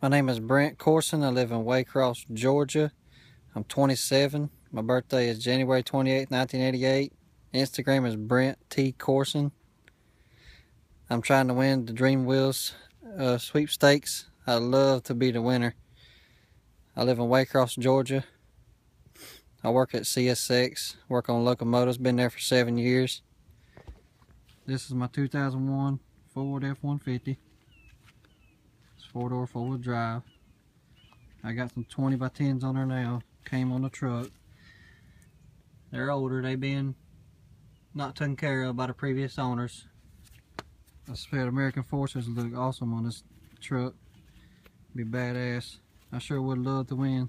My name is Brent Courson. I live in Waycross, Georgia. I'm 27. My birthday is January 28, 1988. Instagram is Brent T. Courson. I'm trying to win the Dream Wheels uh, sweepstakes. I'd love to be the winner. I live in Waycross, Georgia. I work at CSX, work on locomotives, been there for seven years. This is my 2001 Ford F-150 four door four wheel drive. I got some 20 by 10s on there now. Came on the truck. They're older. They've been not taken care of by the previous owners. I said American Forces look awesome on this truck. Be badass. I sure would love to win